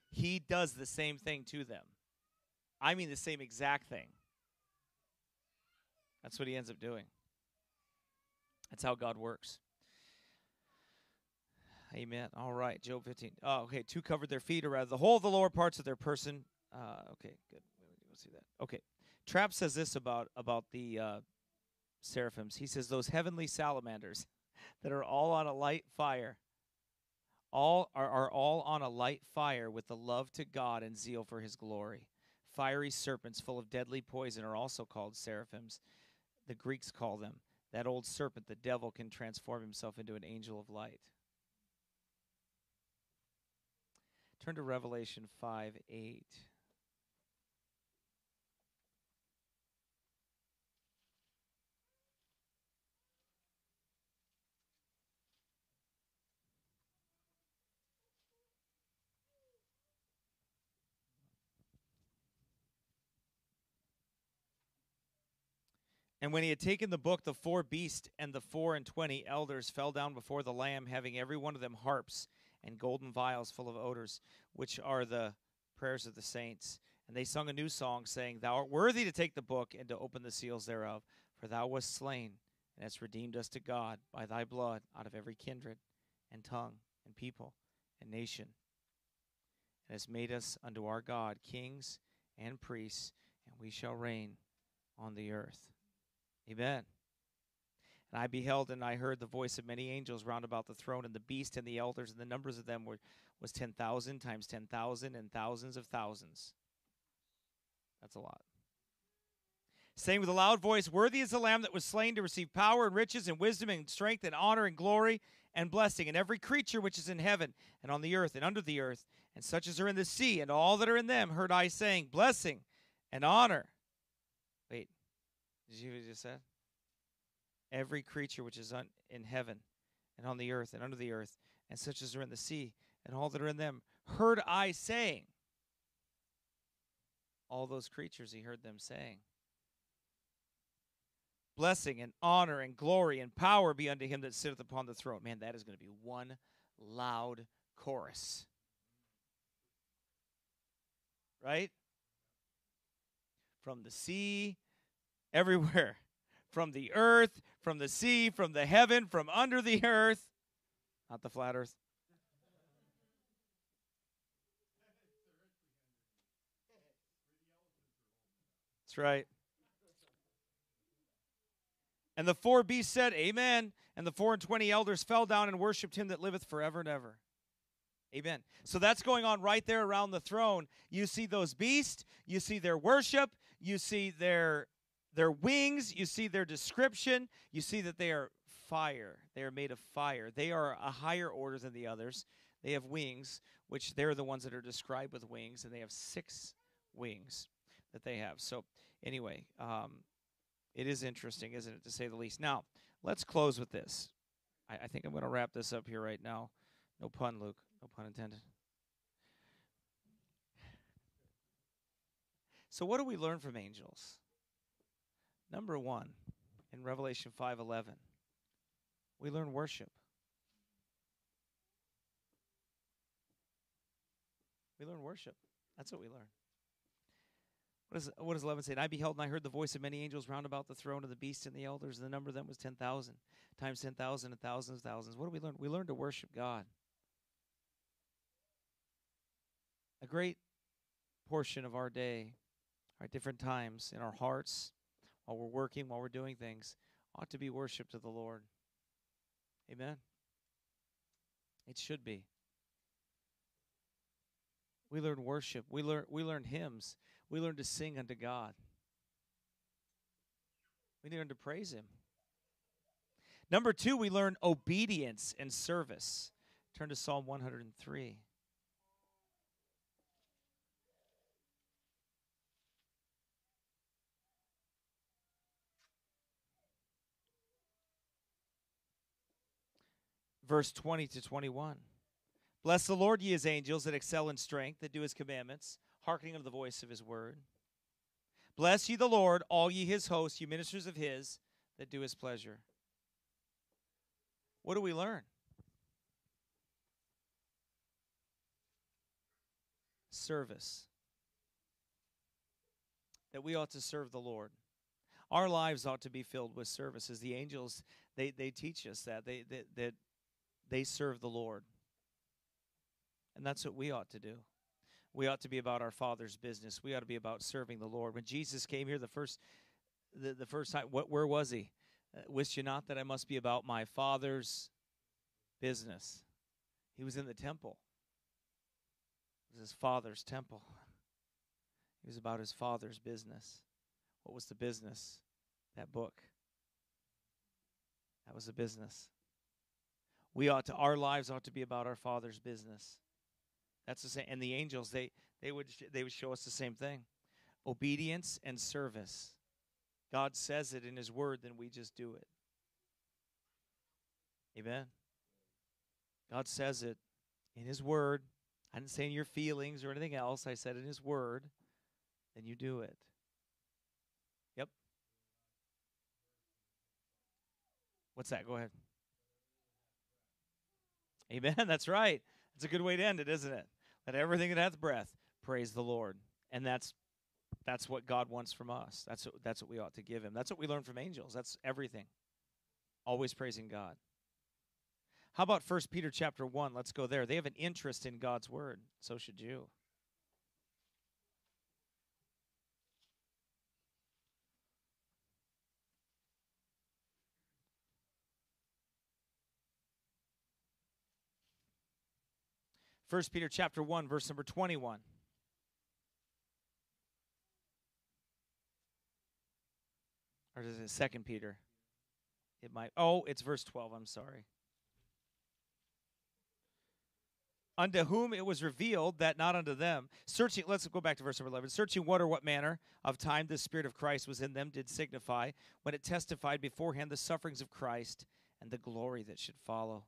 He does the same thing to them. I mean, the same exact thing. That's what he ends up doing. That's how God works. Amen. All right, Job 15. Oh, okay. Two covered their feet, or rather, the whole of the lower parts of their person. Uh, okay, good. We'll see that. Okay. Trapp says this about about the uh, seraphims. He says those heavenly salamanders that are all on a light fire, all are, are all on a light fire with the love to God and zeal for His glory. Fiery serpents full of deadly poison are also called seraphims. The Greeks call them. That old serpent, the devil, can transform himself into an angel of light. Turn to Revelation 5 8. And when he had taken the book, the four beasts and the four and twenty elders fell down before the Lamb, having every one of them harps and golden vials full of odors, which are the prayers of the saints. And they sung a new song, saying, Thou art worthy to take the book and to open the seals thereof, for thou wast slain, and hast redeemed us to God by thy blood out of every kindred, and tongue, and people, and nation, and hast made us unto our God kings and priests, and we shall reign on the earth. Amen. And I beheld and I heard the voice of many angels round about the throne, and the beast and the elders, and the numbers of them were was ten thousand times ten thousand and thousands of thousands. That's a lot. Saying with a loud voice, Worthy is the Lamb that was slain to receive power and riches and wisdom and strength and honor and glory and blessing, and every creature which is in heaven and on the earth and under the earth, and such as are in the sea, and all that are in them, heard I saying, Blessing and honor. Did you hear what I just said? every creature which is in heaven and on the earth and under the earth, and such as are in the sea, and all that are in them, heard I saying, all those creatures he heard them saying. Blessing and honor and glory and power be unto him that sitteth upon the throne. Man, that is going to be one loud chorus. Right? From the sea, everywhere. From the earth, from the sea, from the heaven, from under the earth. Not the flat earth. That's right. And the four beasts said, Amen. And the four and twenty elders fell down and worshipped him that liveth forever and ever. Amen. So that's going on right there around the throne. You see those beasts, you see their worship, you see their their wings, you see their description, you see that they are fire. They are made of fire. They are a higher order than the others. They have wings, which they're the ones that are described with wings, and they have six wings that they have. So anyway, um, it is interesting, isn't it, to say the least. Now, let's close with this. I, I think I'm going to wrap this up here right now. No pun, Luke. No pun intended. So, what do we learn from angels? Number one, in Revelation 5:11, we learn worship. We learn worship. That's what we learn. What, is, what does 11 say? And I beheld and I heard the voice of many angels round about the throne of the beast and the elders, and the number of them was 10,000 times 10,000 and thousands of thousands. What do we learn? We learn to worship God. A great portion of our day, our different times in our hearts, while we're working, while we're doing things, ought to be worship to the Lord. Amen. It should be. We learn worship. We learn we learn hymns we learn to sing unto God. We learn to praise Him. Number two, we learn obedience and service. Turn to Psalm 103. Verse 20 to 21. Bless the Lord, ye his angels that excel in strength, that do his commandments hearkening unto the voice of his word. Bless ye the Lord, all ye his hosts, ye ministers of his that do his pleasure. What do we learn? Service. That we ought to serve the Lord. Our lives ought to be filled with services. The angels, they, they teach us that. They, they, that they serve the Lord. And that's what we ought to do we ought to be about our Father's business. We ought to be about serving the Lord. When Jesus came here the first the, the first time, what where was he? Uh, wist you not that I must be about my Father's business? He was in the temple. It was his Father's temple. He was about his Father's business. What was the business? That book. That was the business. We ought to our lives ought to be about our Father's business. That's the same. And the angels, they they would they would show us the same thing, obedience and service. God says it in His Word, then we just do it. Amen. God says it in His Word. I didn't say in your feelings or anything else. I said in His Word. Then you do it. Yep. What's that? Go ahead. Amen. That's right. It's a good way to end it, isn't it? Let everything that hath breath praise the Lord. And that's that's what God wants from us. That's what, that's what we ought to give him. That's what we learn from angels. That's everything. Always praising God. How about First Peter chapter 1? Let's go there. They have an interest in God's word. So should you. First Peter chapter 1 verse number 21. Or is it Second Peter? It might. Oh, it's verse 12. I'm sorry. Unto whom it was revealed that not unto them, searching, let's go back to verse number 11. Searching what or what manner of time the Spirit of Christ was in them did signify when it testified beforehand the sufferings of Christ and the glory that should follow.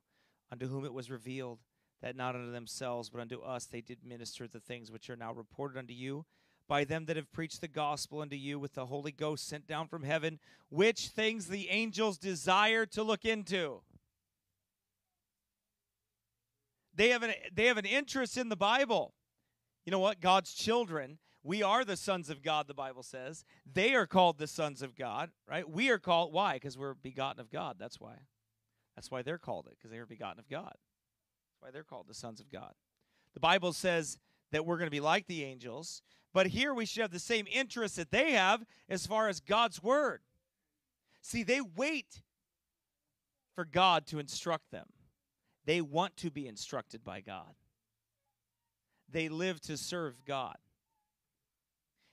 Unto whom it was revealed that not unto themselves, but unto us they did minister the things which are now reported unto you by them that have preached the gospel unto you with the Holy Ghost sent down from heaven, which things the angels desire to look into. They have an they have an interest in the Bible. You know what? God's children, we are the sons of God, the Bible says. They are called the sons of God, right? We are called why? Because we're begotten of God. That's why. That's why they're called it, because they are begotten of God. Why they're called the sons of God. The Bible says that we're going to be like the angels, but here we should have the same interest that they have as far as God's word. See, they wait for God to instruct them. They want to be instructed by God. They live to serve God.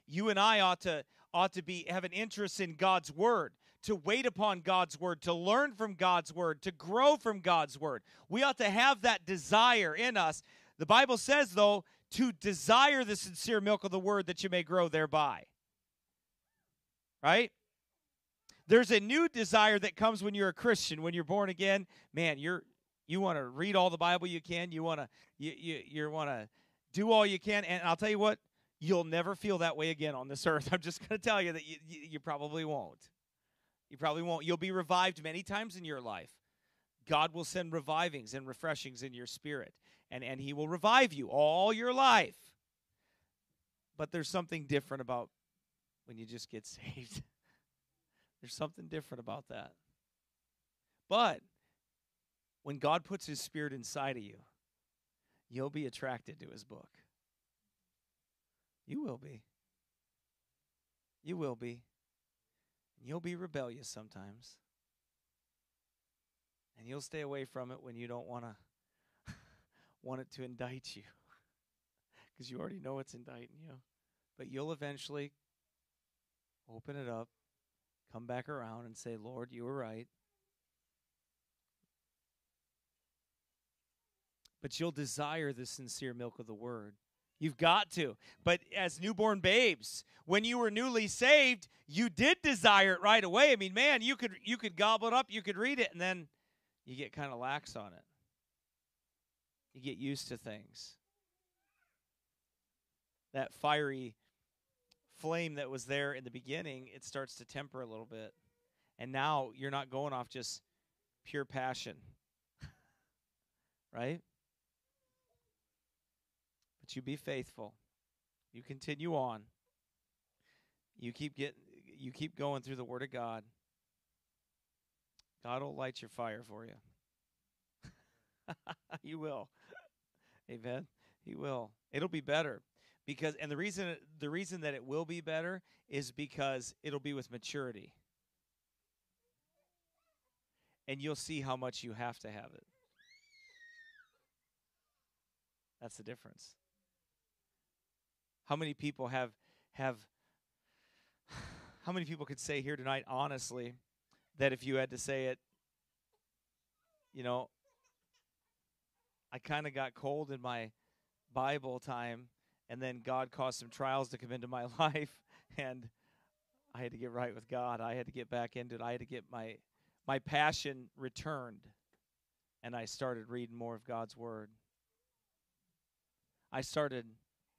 You and I ought to ought to be have an interest in God's word, to wait upon God's word, to learn from God's word, to grow from God's word. We ought to have that desire in us. The Bible says though to desire the sincere milk of the word that you may grow thereby. Right? There's a new desire that comes when you're a Christian, when you're born again. Man, you're you want to read all the Bible you can. You want to you you, you want to do all you can. And I'll tell you what, you'll never feel that way again on this earth. I'm just going to tell you that you, you, you probably won't. You probably won't. You'll be revived many times in your life. God will send revivings and refreshings in your spirit, and, and He will revive you all your life. But there's something different about when you just get saved. there's something different about that. But when God puts His Spirit inside of you, you'll be attracted to His book. You will be. You will be. You'll be rebellious sometimes. And you'll stay away from it when you don't want to want it to indict you. Cuz you already know it's indicting you. But you'll eventually open it up, come back around and say, "Lord, you were right." But you'll desire the sincere milk of the word. You've got to. But as newborn babes, when you were newly saved, you did desire it right away. I mean, man, you could you could gobble it up, you could read it, and then you get kind of lax on it. You get used to things. That fiery flame that was there in the beginning, it starts to temper a little bit. And now you're not going off just pure passion. right? You be faithful. You continue on. You keep getting you keep going through the word of God. God will light your fire for you. you will. Amen. He will. It'll be better because and the reason the reason that it will be better is because it'll be with maturity. And you'll see how much you have to have it. That's the difference. How many people have have how many people could say here tonight honestly that if you had to say it you know I kind of got cold in my Bible time and then God caused some trials to come into my life and I had to get right with God. I had to get back into it. I had to get my my passion returned and I started reading more of God's word. I started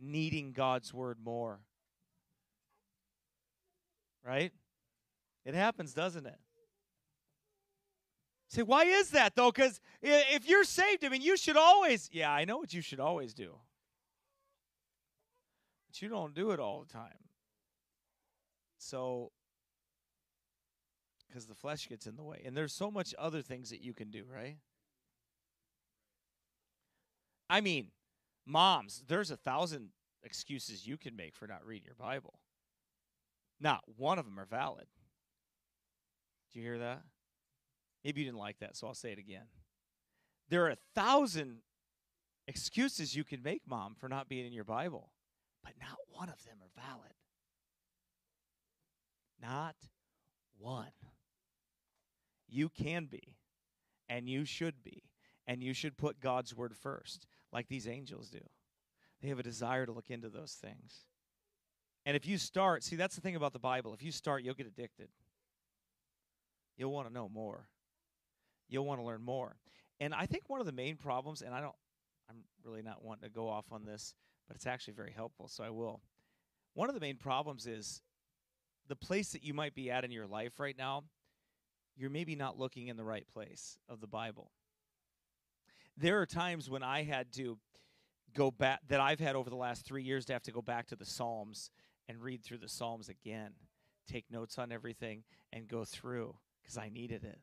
needing God's word more. Right? It happens, doesn't it? Say, why is that though? Because if you're saved, I mean, you should always, yeah, I know what you should always do. But you don't do it all the time. So, because the flesh gets in the way. And there's so much other things that you can do, right? I mean, moms, there's a thousand excuses you can make for not reading your Bible. Not one of them are valid. Do you hear that? Maybe you didn't like that, so I'll say it again. There are a thousand excuses you can make, mom, for not being in your Bible, but not one of them are valid. Not one. You can be, and you should be, and you should put God's word first, like these angels do. They have a desire to look into those things. And if you start, see, that's the thing about the Bible. If you start, you'll get addicted. You'll want to know more. You'll want to learn more. And I think one of the main problems, and I don't, I'm really not wanting to go off on this, but it's actually very helpful, so I will. one of the main problems is the place that you might be at in your life right now, you're maybe not looking in the right place of the Bible. There are times when I had to go back, that I've had over the last three years to have to go back to the Psalms and read through the Psalms again, take notes on everything, and go through because I needed it.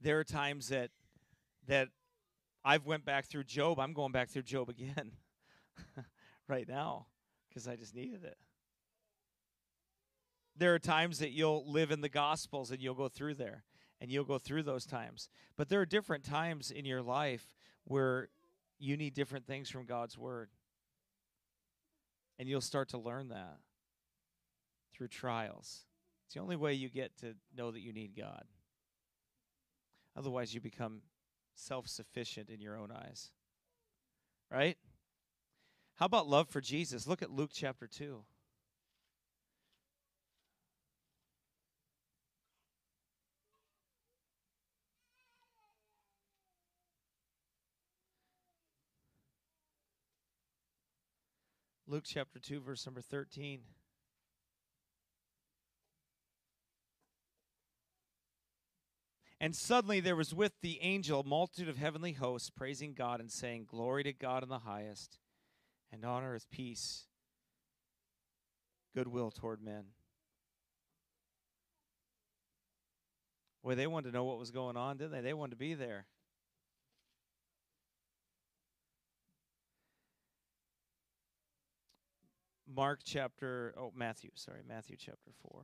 There are times that that I've went back through Job. I'm going back through Job again right now because I just needed it. There are times that you'll live in the Gospels and you'll go through there and you'll go through those times. But there are different times in your life where you need different things from God's Word. And you'll start to learn that through trials. It's the only way you get to know that you need God. Otherwise, you become self sufficient in your own eyes. Right? How about love for Jesus? Look at Luke chapter 2. Luke chapter 2, verse number 13. And suddenly there was with the angel a multitude of heavenly hosts praising God and saying, Glory to God in the highest, and on earth peace, goodwill toward men. Boy, they wanted to know what was going on, didn't they? They wanted to be there. Mark chapter, oh, Matthew, sorry, Matthew chapter 4.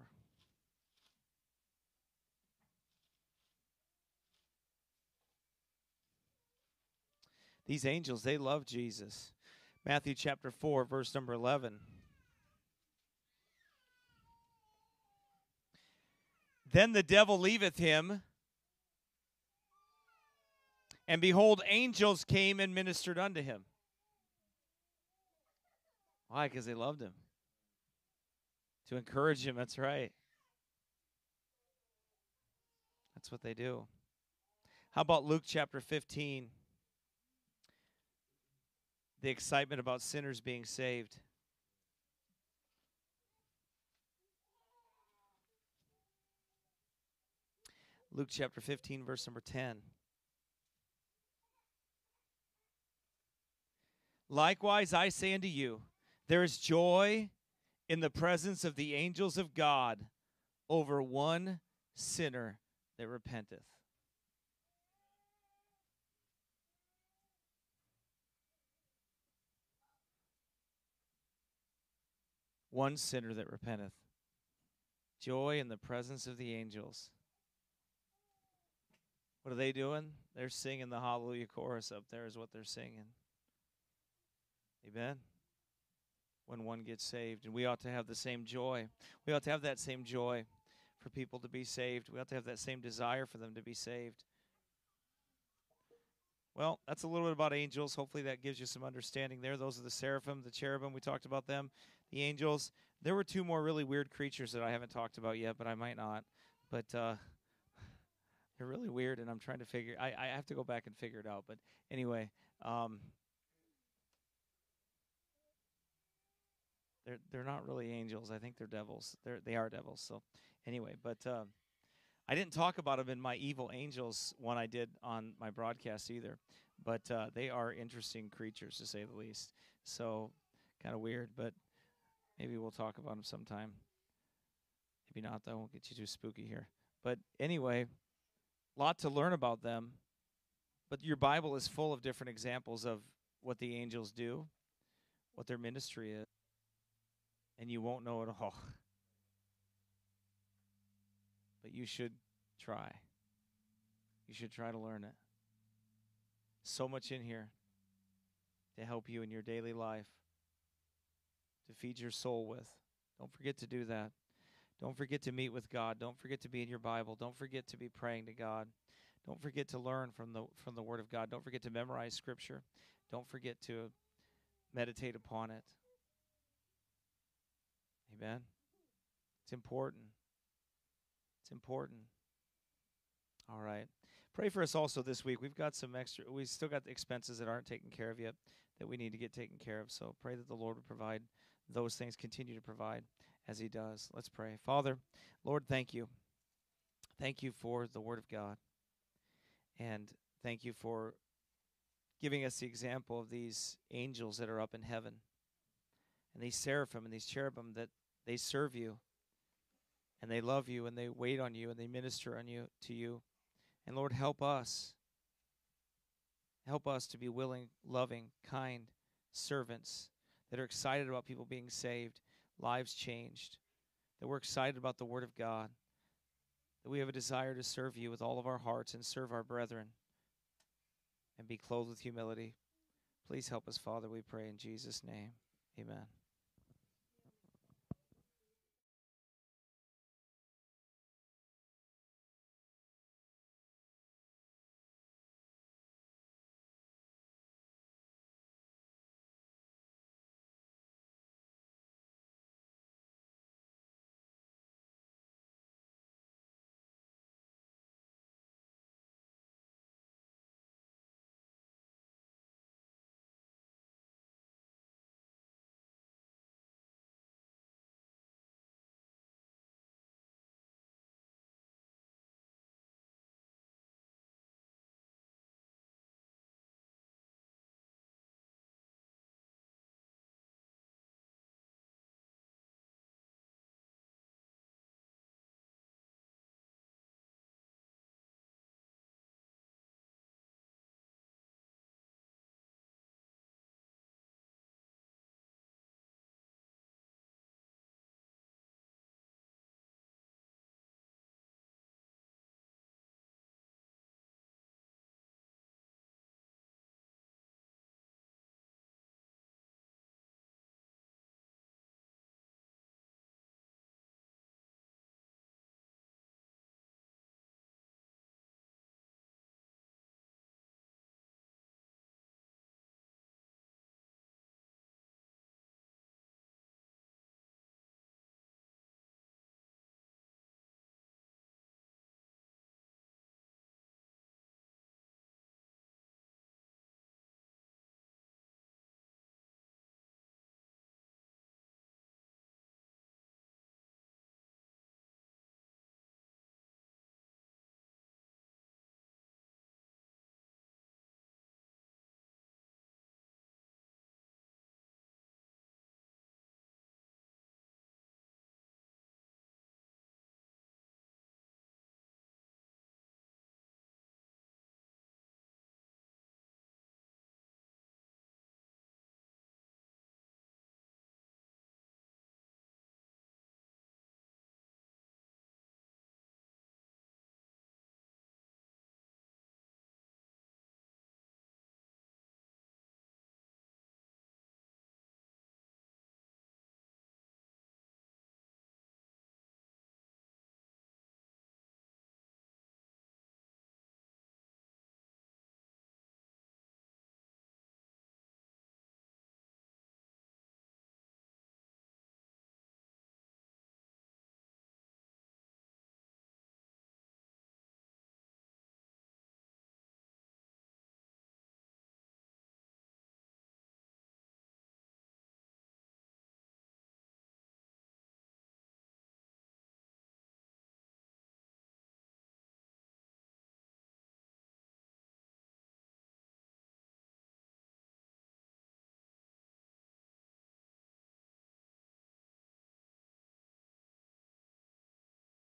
These angels, they love Jesus. Matthew chapter 4, verse number 11. Then the devil leaveth him, and behold, angels came and ministered unto him. Why? Because they loved him. To encourage him, that's right. That's what they do. How about Luke chapter 15? The excitement about sinners being saved. Luke chapter 15, verse number 10. Likewise, I say unto you, there is joy in the presence of the angels of God over one sinner that repenteth. One sinner that repenteth. Joy in the presence of the angels. What are they doing? They're singing the hallelujah chorus up there, is what they're singing. Amen when one gets saved. And we ought to have the same joy. We ought to have that same joy for people to be saved. We ought to have that same desire for them to be saved. Well, that's a little bit about angels. Hopefully, that gives you some understanding there. Those are the seraphim, the cherubim. We talked about them. The angels. There were two more really weird creatures that I haven't talked about yet, but I might not. But uh, they're really weird, and I'm trying to figure. I, I have to go back and figure it out. But anyway, um, they're they're not really angels. I think they're devils. They're they are devils. So anyway, but uh, I didn't talk about them in my evil angels one I did on my broadcast either. But uh, they are interesting creatures to say the least. So kind of weird, but maybe we'll talk about them sometime. Maybe not. That won't get you too spooky here. But anyway, lot to learn about them. But your Bible is full of different examples of what the angels do, what their ministry is and you won't know it all. But you should try. You should try to learn it. So much in here to help you in your daily life, to feed your soul with. Don't forget to do that. Don't forget to meet with God. Don't forget to be in your Bible. Don't forget to be praying to God. Don't forget to learn from the from the word of God. Don't forget to memorize scripture. Don't forget to meditate upon it. Amen. It's important. It's important. All right. Pray for us also this week. We've got some extra, we still got the expenses that aren't taken care of yet that we need to get taken care of. So pray that the Lord would provide those things continue to provide as He does. Let's pray. Father, Lord, thank you. Thank you for the Word of God. And thank you for giving us the example of these angels that are up in heaven and these seraphim and these cherubim that they serve you and they love you and they wait on you and they minister on you to you. And Lord, help us. Help us to be willing, loving, kind servants that are excited about people being saved, lives changed, that we're excited about the Word of God, that we have a desire to serve you with all of our hearts and serve our brethren and be clothed with humility. Please help us, Father, we pray in Jesus' name. Amen.